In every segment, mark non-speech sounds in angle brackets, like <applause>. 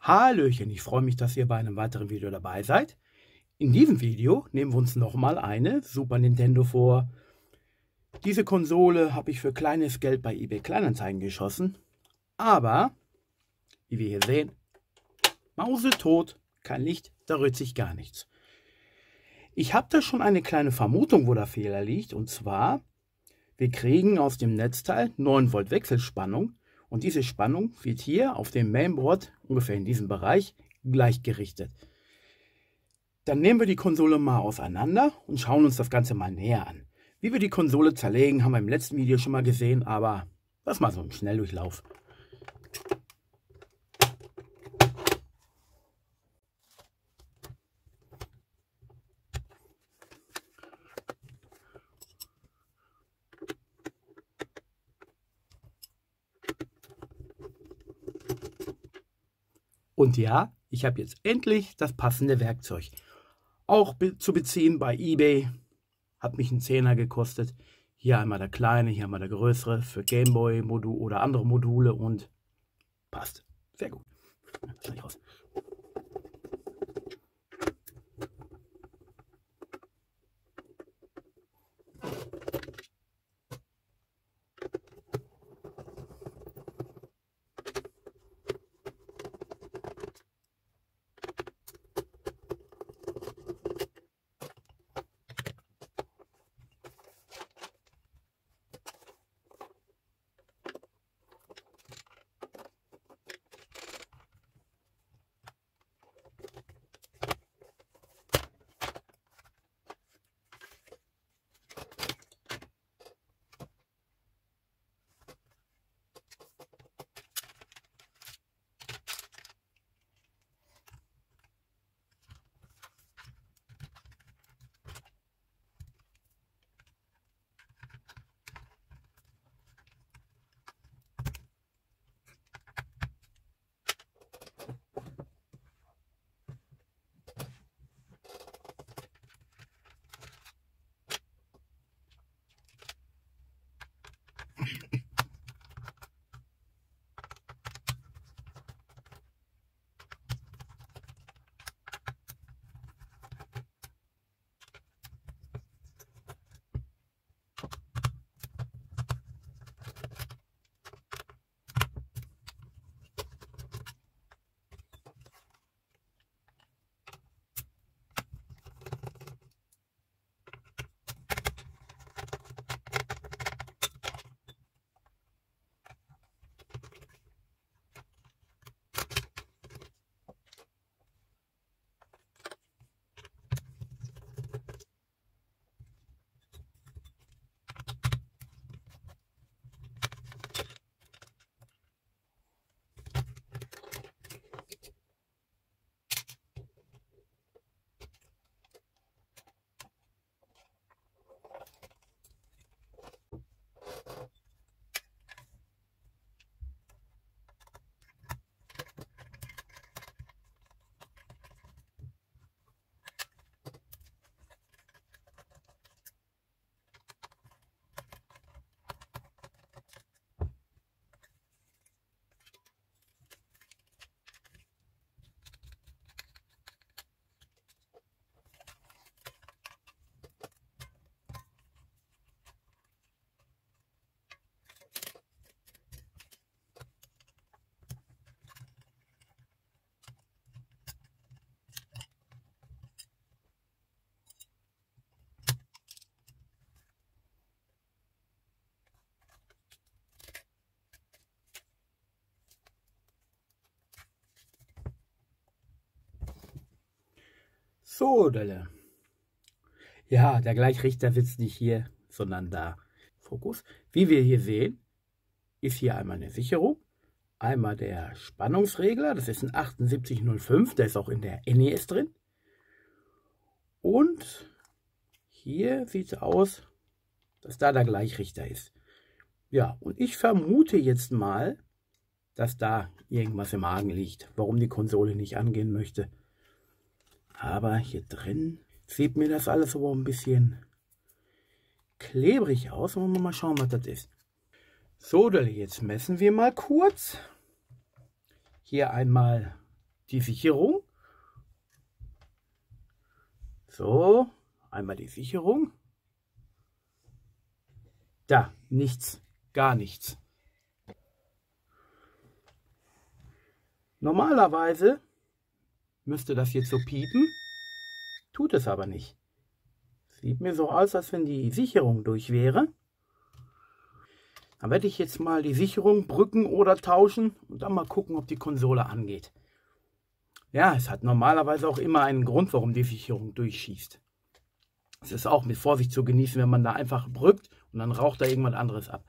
Hallöchen, ich freue mich, dass ihr bei einem weiteren Video dabei seid. In diesem Video nehmen wir uns nochmal eine Super Nintendo vor. Diese Konsole habe ich für kleines Geld bei eBay Kleinanzeigen geschossen. Aber, wie wir hier sehen, Mause tot, kein Licht, da rührt sich gar nichts. Ich habe da schon eine kleine Vermutung, wo der Fehler liegt. Und zwar, wir kriegen aus dem Netzteil 9 Volt Wechselspannung und diese Spannung wird hier auf dem Mainboard, ungefähr in diesem Bereich, gleichgerichtet. Dann nehmen wir die Konsole mal auseinander und schauen uns das Ganze mal näher an. Wie wir die Konsole zerlegen, haben wir im letzten Video schon mal gesehen, aber das mal so ein Schnelldurchlauf. Und ja, ich habe jetzt endlich das passende Werkzeug. Auch be zu beziehen bei eBay. Hat mich einen Zehner gekostet. Hier einmal der kleine, hier einmal der größere für Gameboy-Modul oder andere Module und passt. Sehr gut. Wahrscheinlich raus. So, Delle. Ja, der Gleichrichter sitzt nicht hier, sondern da. Fokus. Wie wir hier sehen, ist hier einmal eine Sicherung, einmal der Spannungsregler, das ist ein 7805, der ist auch in der NES drin. Und hier sieht es aus, dass da der Gleichrichter ist. Ja, und ich vermute jetzt mal, dass da irgendwas im Magen liegt, warum die Konsole nicht angehen möchte. Aber hier drin sieht mir das alles aber ein bisschen klebrig aus. Wollen wir mal schauen, was das ist. So, jetzt messen wir mal kurz. Hier einmal die Sicherung. So, einmal die Sicherung. Da, nichts, gar nichts. Normalerweise müsste das jetzt so piepen, tut es aber nicht. Sieht mir so aus, als wenn die Sicherung durch wäre. Dann werde ich jetzt mal die Sicherung brücken oder tauschen und dann mal gucken, ob die Konsole angeht. Ja, es hat normalerweise auch immer einen Grund, warum die Sicherung durchschießt. Es ist auch mit Vorsicht zu genießen, wenn man da einfach brückt und dann raucht da irgendwas anderes ab.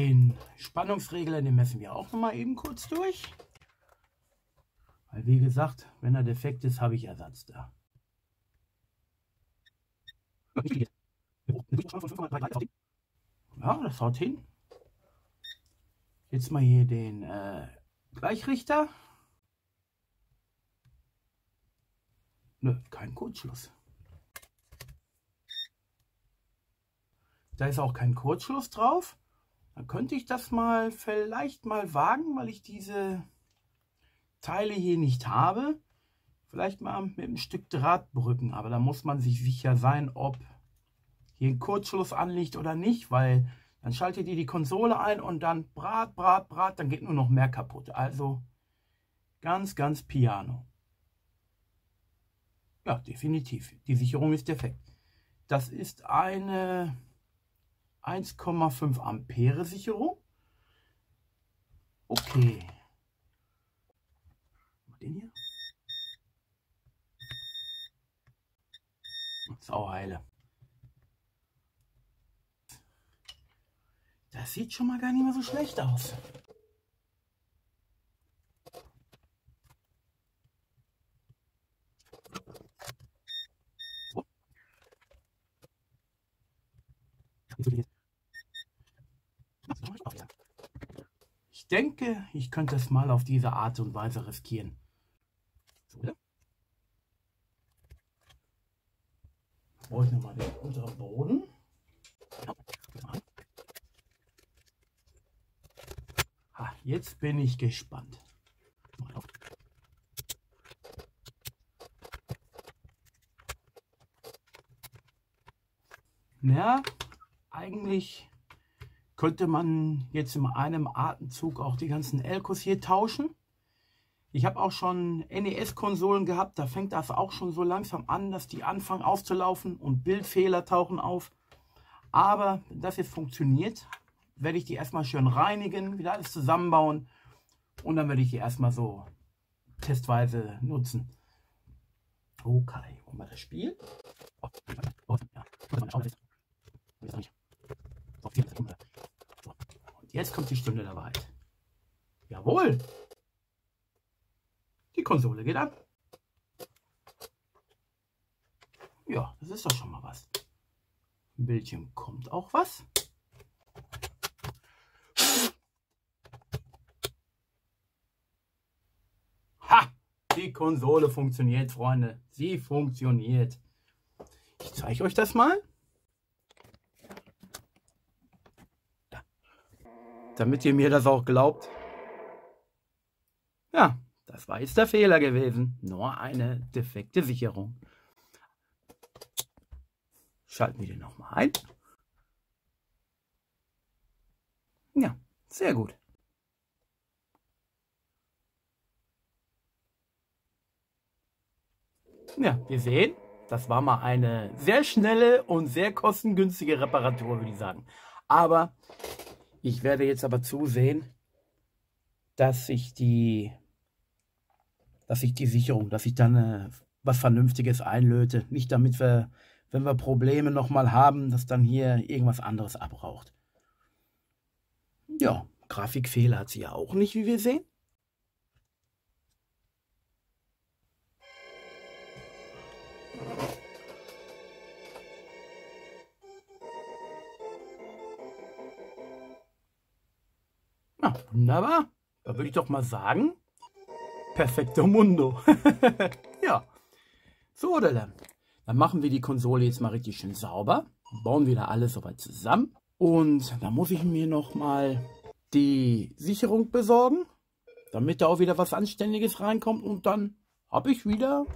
Den Spannungsregler, den messen wir auch noch mal eben kurz durch. Weil wie gesagt, wenn er defekt ist, habe ich Ersatz da. Ja, das haut hin. Jetzt mal hier den äh, Gleichrichter. Nö, kein Kurzschluss. Da ist auch kein Kurzschluss drauf. Dann könnte ich das mal vielleicht mal wagen, weil ich diese Teile hier nicht habe. Vielleicht mal mit einem Stück Draht brücken, aber da muss man sich sicher sein, ob hier ein Kurzschluss anliegt oder nicht, weil dann schaltet ihr die Konsole ein und dann brat, brat, brat, dann geht nur noch mehr kaputt. Also ganz, ganz piano. Ja, definitiv. Die Sicherung ist defekt. Das ist eine 1,5 Ampere Sicherung. Okay. Den hier. Sauheile. Das sieht schon mal gar nicht mehr so schlecht aus. Ich denke, ich könnte es mal auf diese Art und Weise riskieren. So, brauche ich nochmal den unteren Boden. Ha, jetzt bin ich gespannt. Ja, eigentlich könnte man jetzt in einem Atemzug auch die ganzen Elkos hier tauschen. Ich habe auch schon NES-Konsolen gehabt, da fängt das auch schon so langsam an, dass die anfangen aufzulaufen und Bildfehler tauchen auf. Aber das jetzt funktioniert, werde ich die erstmal schön reinigen, wieder alles zusammenbauen und dann werde ich die erstmal so testweise nutzen. Okay, und mal das Spiel. Oh, oh, ja. Jetzt kommt die Stunde der Wahrheit. Jawohl! Die Konsole geht an. Ja, das ist doch schon mal was. Im Bildschirm kommt auch was. Ha! Die Konsole funktioniert, Freunde. Sie funktioniert. Ich zeige euch das mal. Damit ihr mir das auch glaubt. Ja, das war jetzt der Fehler gewesen. Nur eine defekte Sicherung. Schalten wir den nochmal ein. Ja, sehr gut. Ja, wir sehen, das war mal eine sehr schnelle und sehr kostengünstige Reparatur, würde ich sagen. Aber ich werde jetzt aber zusehen, dass ich die dass ich die Sicherung, dass ich dann äh, was Vernünftiges einlöte. Nicht damit wir, wenn wir Probleme nochmal haben, dass dann hier irgendwas anderes abraucht. Ja, Grafikfehler hat sie ja auch nicht, wie wir sehen. Wunderbar. Da würde ich doch mal sagen, perfekter Mundo. <laughs> ja. So, dann machen wir die Konsole jetzt mal richtig schön sauber. Bauen wieder alles soweit zusammen. Und dann muss ich mir noch mal die Sicherung besorgen, damit da auch wieder was Anständiges reinkommt. Und dann habe ich wieder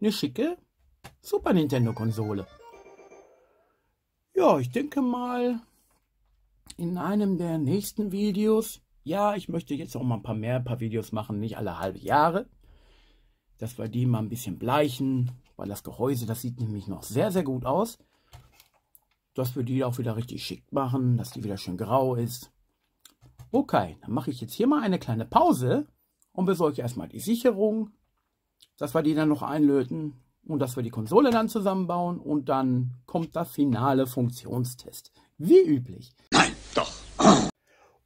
eine schicke Super Nintendo Konsole. Ja, ich denke mal, in einem der nächsten Videos, ja, ich möchte jetzt auch mal ein paar mehr, ein paar Videos machen, nicht alle halbe Jahre, dass wir die mal ein bisschen bleichen, weil das Gehäuse, das sieht nämlich noch sehr, sehr gut aus. Dass wir die auch wieder richtig schick machen, dass die wieder schön grau ist. Okay, dann mache ich jetzt hier mal eine kleine Pause und besorge erstmal die Sicherung, dass wir die dann noch einlöten und dass wir die Konsole dann zusammenbauen und dann kommt der finale Funktionstest. Wie üblich.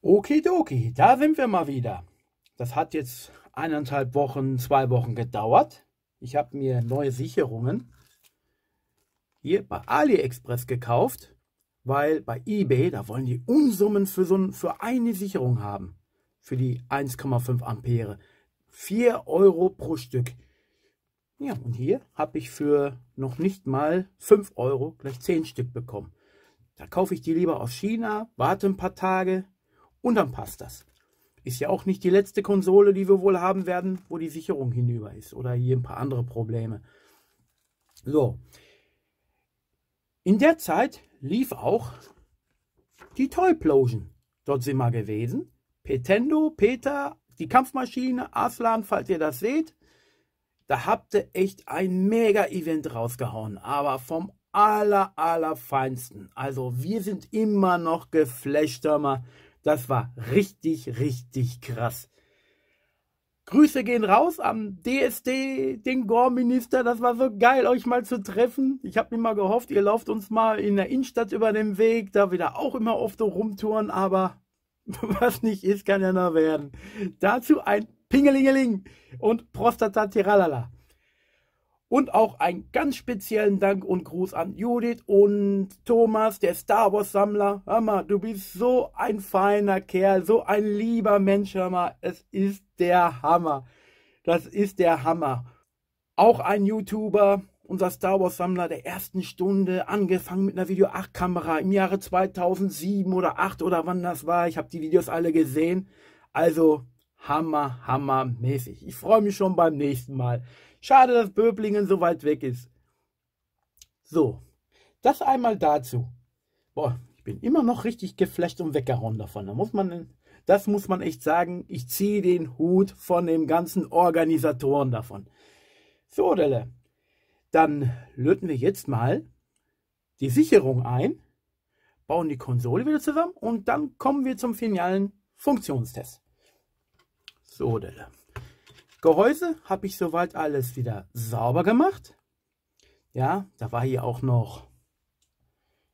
Okidoki, da sind wir mal wieder. Das hat jetzt eineinhalb Wochen, zwei Wochen gedauert. Ich habe mir neue Sicherungen hier bei AliExpress gekauft, weil bei eBay, da wollen die Unsummen für, so für eine Sicherung haben. Für die 1,5 Ampere. 4 Euro pro Stück. Ja, und hier habe ich für noch nicht mal 5 Euro gleich 10 Stück bekommen. Da kaufe ich die lieber aus China, warte ein paar Tage und dann passt das. Ist ja auch nicht die letzte Konsole, die wir wohl haben werden, wo die Sicherung hinüber ist. Oder hier ein paar andere Probleme. So. In der Zeit lief auch die Toyplosion. Dort sind wir gewesen. Petendo, Peter, die Kampfmaschine, Aslan, falls ihr das seht. Da habt ihr echt ein Mega-Event rausgehauen, aber vom aller, aller Feinsten. Also wir sind immer noch geflasht, mal. Das war richtig, richtig krass. Grüße gehen raus am DSD, den Gore-Minister. Das war so geil, euch mal zu treffen. Ich habe mir mal gehofft, ihr lauft uns mal in der Innenstadt über den Weg. Da wieder auch immer oft rumtouren, aber <laughs> was nicht ist, kann ja noch werden. Dazu ein Pingelingeling und Prostata Tiralala. Und auch einen ganz speziellen Dank und Gruß an Judith und Thomas, der Star Wars Sammler. Hör mal, du bist so ein feiner Kerl, so ein lieber Mensch, hör mal. Es ist der Hammer. Das ist der Hammer. Auch ein YouTuber, unser Star Wars Sammler der ersten Stunde, angefangen mit einer Video 8 Kamera im Jahre 2007 oder 8 oder wann das war. Ich habe die Videos alle gesehen. Also hammer, hammermäßig. Ich freue mich schon beim nächsten Mal. Schade, dass Böblingen so weit weg ist. So, das einmal dazu. Boah, ich bin immer noch richtig geflecht und weggehauen davon. Da muss man, das muss man echt sagen. Ich ziehe den Hut von den ganzen Organisatoren davon. So, Delle. Dann löten wir jetzt mal die Sicherung ein, bauen die Konsole wieder zusammen und dann kommen wir zum finalen Funktionstest. So, Delle. Gehäuse habe ich soweit alles wieder sauber gemacht. Ja, da war hier auch noch,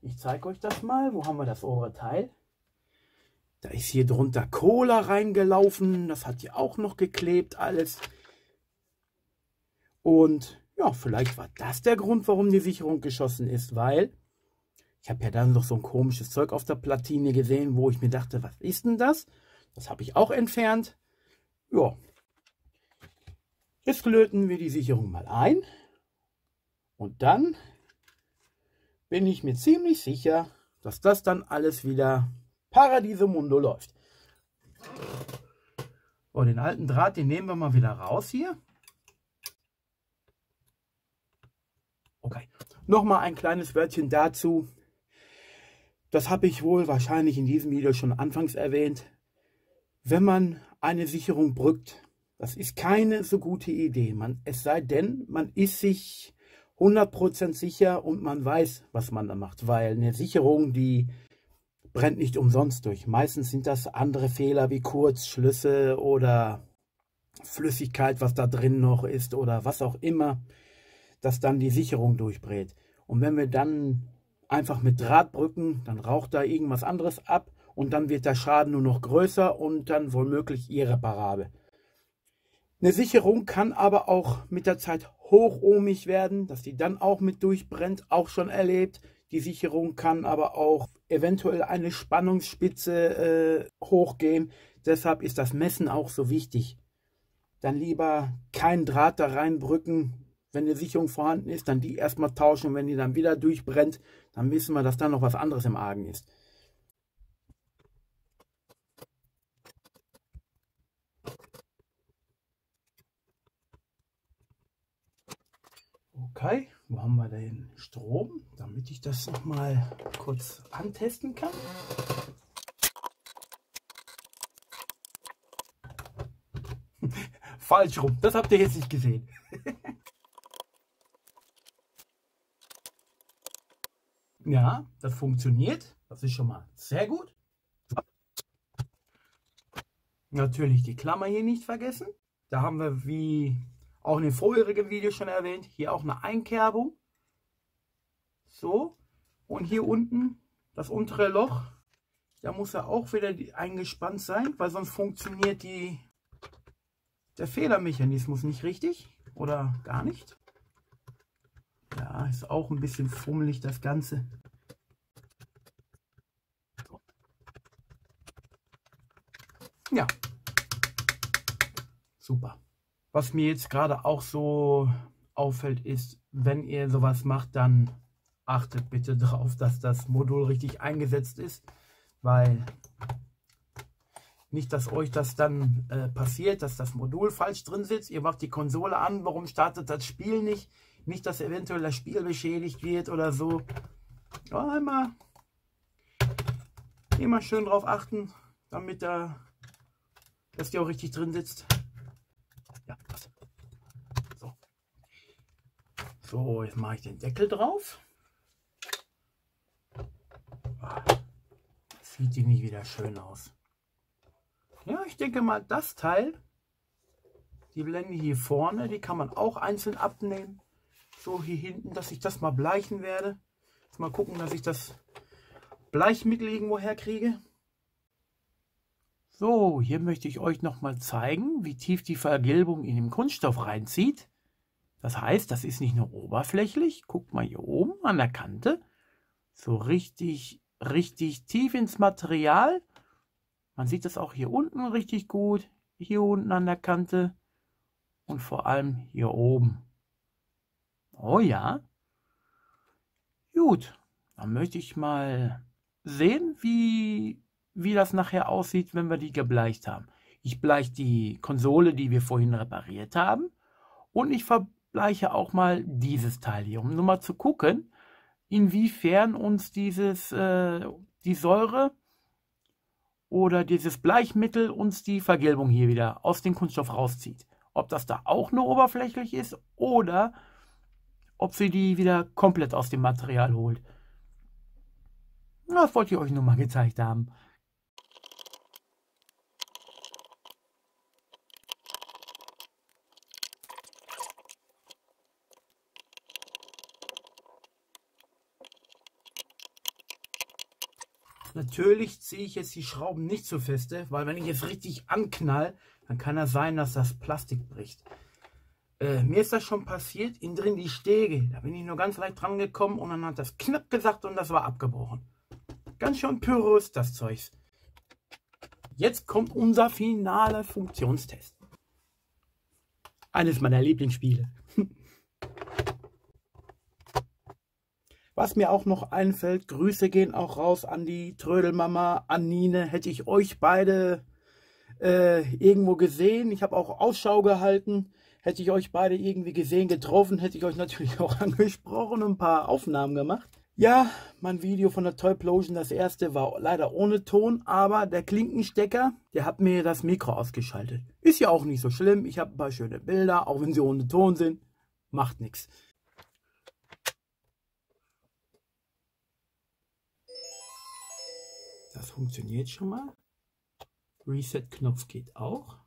ich zeige euch das mal, wo haben wir das obere Teil? Da ist hier drunter Cola reingelaufen, das hat hier auch noch geklebt alles. Und ja, vielleicht war das der Grund, warum die Sicherung geschossen ist, weil ich habe ja dann noch so ein komisches Zeug auf der Platine gesehen, wo ich mir dachte, was ist denn das? Das habe ich auch entfernt. Ja, Jetzt löten wir die Sicherung mal ein und dann bin ich mir ziemlich sicher, dass das dann alles wieder Paradiso Mundo läuft. So, den alten Draht, den nehmen wir mal wieder raus hier. Okay, nochmal ein kleines Wörtchen dazu. Das habe ich wohl wahrscheinlich in diesem Video schon anfangs erwähnt. Wenn man eine Sicherung brückt, das ist keine so gute Idee. Man, es sei denn, man ist sich 100% sicher und man weiß, was man da macht. Weil eine Sicherung, die brennt nicht umsonst durch. Meistens sind das andere Fehler wie Kurzschlüsse oder Flüssigkeit, was da drin noch ist oder was auch immer, dass dann die Sicherung durchbrät. Und wenn wir dann einfach mit Draht brücken, dann raucht da irgendwas anderes ab und dann wird der Schaden nur noch größer und dann womöglich irreparabel. Eine Sicherung kann aber auch mit der Zeit hochohmig werden, dass die dann auch mit durchbrennt, auch schon erlebt. Die Sicherung kann aber auch eventuell eine Spannungsspitze äh, hochgehen. Deshalb ist das Messen auch so wichtig. Dann lieber kein Draht da reinbrücken, wenn eine Sicherung vorhanden ist, dann die erstmal tauschen. Und wenn die dann wieder durchbrennt, dann wissen wir, dass da noch was anderes im Argen ist. Okay, wo haben wir den Strom, damit ich das noch mal kurz antesten kann. <laughs> Falsch rum, das habt ihr jetzt nicht gesehen. <laughs> ja, das funktioniert. Das ist schon mal sehr gut. Natürlich die Klammer hier nicht vergessen. Da haben wir, wie auch in den vorherigen Videos schon erwähnt, hier auch eine Einkerbung. So. Und hier unten das untere Loch. Da muss er auch wieder eingespannt sein, weil sonst funktioniert die der Federmechanismus nicht richtig oder gar nicht. Ja, ist auch ein bisschen fummelig das Ganze. Ja, super. Was mir jetzt gerade auch so auffällt, ist, wenn ihr sowas macht, dann achtet bitte darauf, dass das Modul richtig eingesetzt ist, weil nicht, dass euch das dann äh, passiert, dass das Modul falsch drin sitzt. Ihr macht die Konsole an, warum startet das Spiel nicht? Nicht, dass eventuell das Spiel beschädigt wird oder so. Ja, immer, immer schön drauf achten, damit da, dass die auch richtig drin sitzt. Ja, das. So. So, jetzt mache ich den Deckel drauf. Sieht die nicht wieder schön aus. Ja, ich denke mal, das Teil, die Blende hier vorne, die kann man auch einzeln abnehmen. So hier hinten, dass ich das mal bleichen werde. Jetzt mal gucken, dass ich das Bleichmittel irgendwo herkriege. So, hier möchte ich euch noch mal zeigen, wie tief die Vergilbung in den Kunststoff reinzieht. Das heißt, das ist nicht nur oberflächlich. Guckt mal hier oben an der Kante. So richtig, richtig tief ins Material. Man sieht das auch hier unten richtig gut, hier unten an der Kante und vor allem hier oben. Oh ja. Gut, dann möchte ich mal sehen, wie, wie das nachher aussieht, wenn wir die gebleicht haben. Ich bleiche die Konsole, die wir vorhin repariert haben und ich verbleiche auch mal dieses Teil hier, um nur mal zu gucken, inwiefern uns dieses, äh, die Säure oder dieses Bleichmittel uns die Vergilbung hier wieder aus dem Kunststoff rauszieht. Ob das da auch nur oberflächlich ist oder ob sie die wieder komplett aus dem Material holt. Das wollte ich euch nur mal gezeigt haben. Natürlich ziehe ich jetzt die Schrauben nicht so feste, weil wenn ich jetzt richtig anknall, dann kann es sein, dass das Plastik bricht. Äh, mir ist das schon passiert, innen drin die Stege, da bin ich nur ganz leicht dran gekommen und dann hat das knapp gesagt und das war abgebrochen. Ganz schön pürös das Zeug. Jetzt kommt unser finaler Funktionstest. Eines meiner Lieblingsspiele. Was mir auch noch einfällt, Grüße gehen auch raus an die Trödelmama, an Nine. Hätte ich euch beide äh, irgendwo gesehen, ich habe auch Ausschau gehalten, hätte ich euch beide irgendwie gesehen, getroffen, hätte ich euch natürlich <laughs> auch angesprochen und ein paar Aufnahmen gemacht. Ja, mein Video von der Toyplosion, das erste, war leider ohne Ton, aber der Klinkenstecker, der hat mir das Mikro ausgeschaltet. Ist ja auch nicht so schlimm, ich habe ein paar schöne Bilder, auch wenn sie ohne Ton sind, macht nichts. Das funktioniert schon mal. Reset-Knopf geht auch.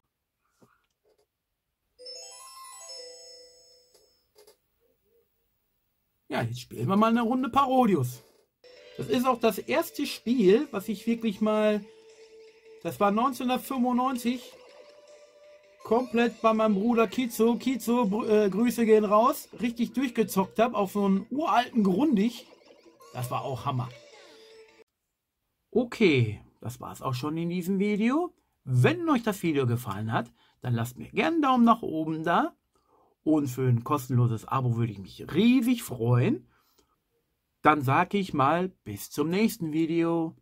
Ja, jetzt spielen wir mal eine Runde Parodius. Das ist auch das erste Spiel, was ich wirklich mal, das war 1995, komplett bei meinem Bruder Kizo, Kizo, äh, Grüße gehen raus, richtig durchgezockt habe auf so einen uralten Grundig. Das war auch Hammer. Okay, das war es auch schon in diesem Video. Wenn euch das Video gefallen hat, dann lasst mir gerne einen Daumen nach oben da und für ein kostenloses Abo würde ich mich riesig freuen. Dann sage ich mal bis zum nächsten Video.